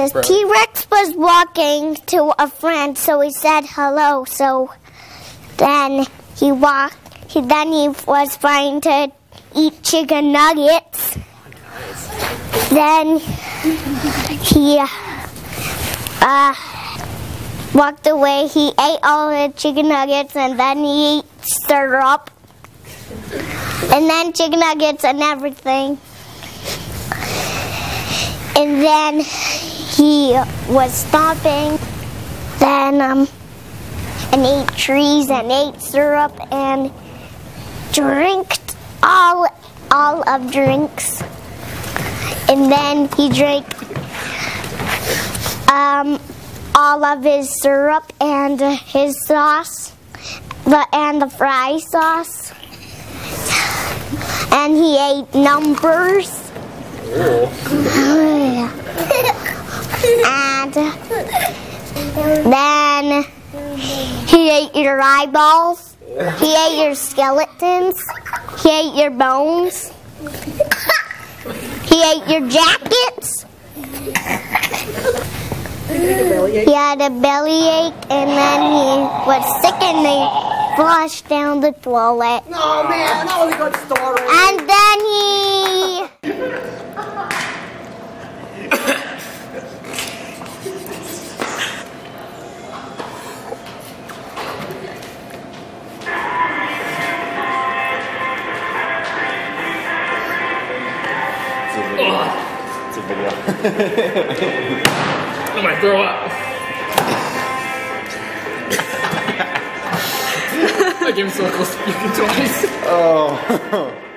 And T Rex was walking to a friend, so he said hello. So then he walked. He then he was trying to eat chicken nuggets. Then he uh, walked away. He ate all the chicken nuggets, and then he ate syrup, and then chicken nuggets and everything. And then he was stomping, then um, and ate trees and ate syrup and drank all all of drinks. And then he drank um, all of his syrup and his sauce, the and the fry sauce. And he ate numbers. and then he ate your eyeballs. He ate your skeletons. He ate your bones. He ate your jackets. He had a bellyache and then he was sick and they flushed down the toilet. Oh man, that was a good story. And then he It's a video. I'm gonna throw up. I gave him close to puking twice. Oh.